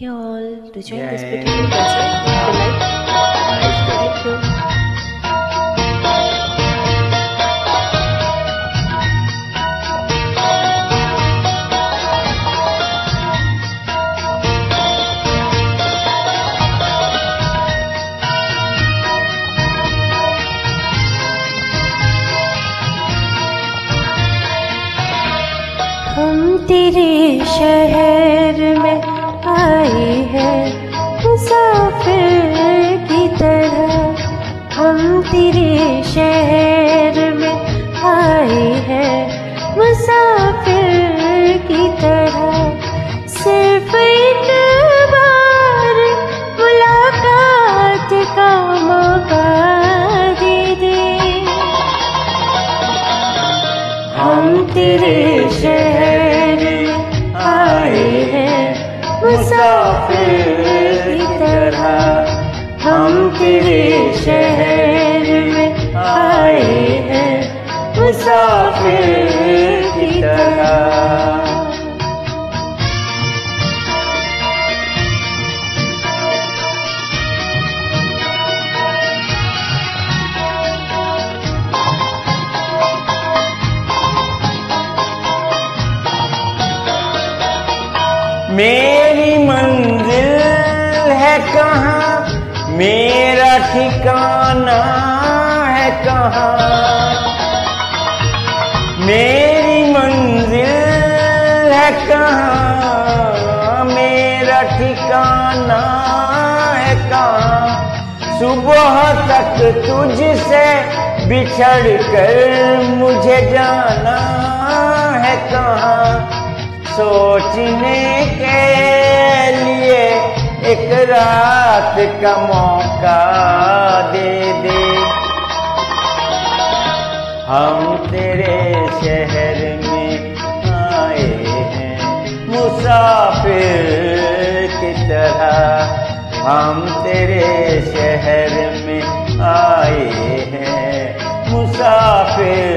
you all to join this beautiful concert. Nice Thank you. तेरे शहर में आए हैं मुसाफिर की तरह। हम तेरे शहर में आए हैं मुसाफिर की तरह। सिर्फ़ एक बार मुलाकात का मौका दे दे। हम तेरे मुसाफिर की तरह हम तेरे शहर में आए हैं मुसाफिर की तरह मेरी मेरा ठिकाना है कहाँ? मेरी मंजिल है कहाँ? मेरा ठिकाना है कहाँ? सुबह तक तुझसे बिछड़ कर मुझे जाना है कहाँ? सोचने के एक रात का मौका दे दे। हम तेरे शहर में आए हैं, मुसाफिर की तरह। हम तेरे शहर में आए हैं, मुसाफिर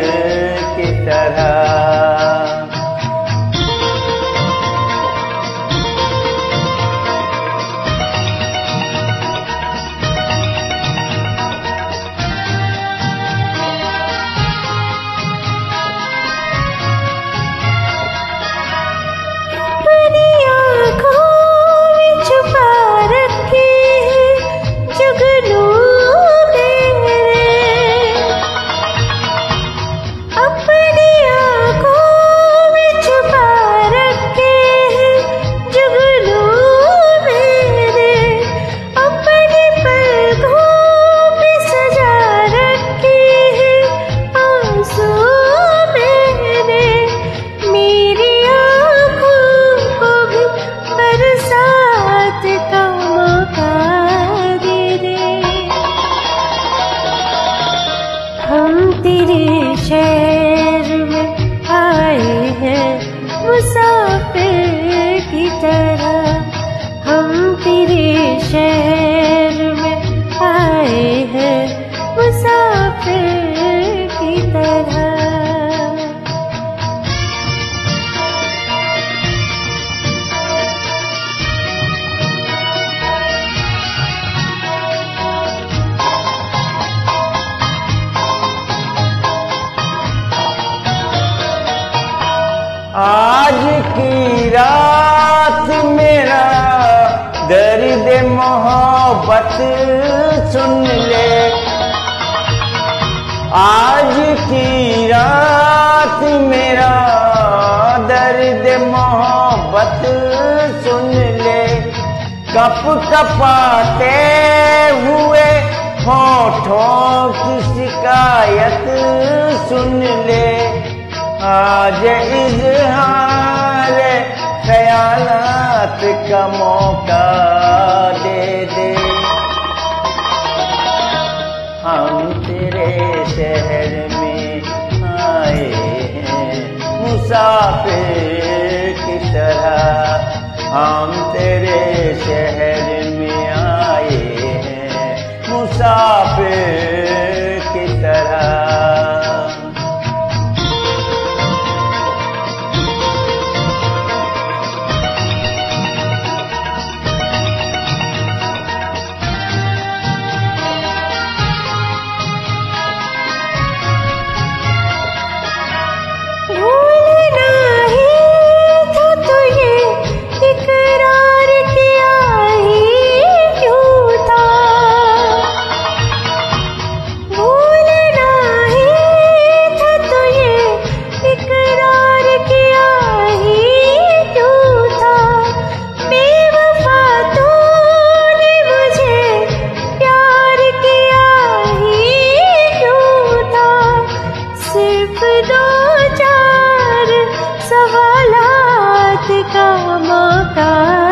मुसाफिर की तरह हम तेरे शहर रात मेरा दर्द मोहब्बत सुन ले। आज की रात मेरा दर्द मोहब्बत सुन ले। कप कपाते हुए होठों की शिकायत सुन ले। आज इजहार ख्यालात का मौका दे दे। हम तेरे शहर में आए हैं, मुसाफिर की तरह। हम तेरे शहर में आए हैं, मुसाफिर दो चार सला का मौका।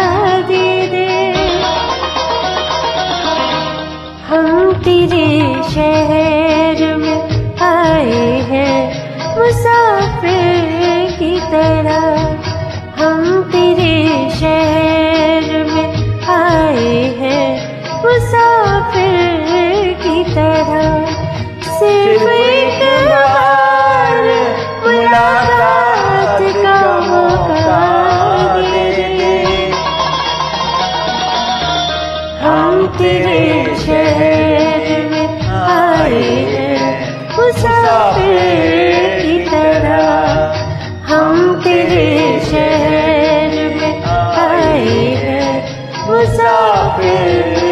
हम तेरे शहर में आए मुसाफिर की तरह हम तेरे शहर में आए हैं। मुसाफिर